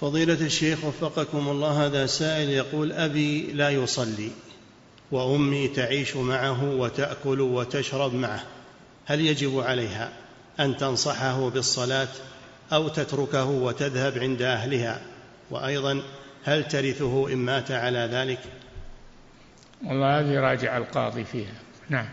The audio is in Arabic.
فضيلة الشيخ وفقكم الله هذا سائل يقول أبي لا يصلي وأمي تعيش معه وتأكل وتشرب معه هل يجب عليها أن تنصحه بالصلاة أو تتركه وتذهب عند أهلها؟ وأيضا هل ترثه إن مات على ذلك؟ والله هذه راجع القاضي فيها. نعم.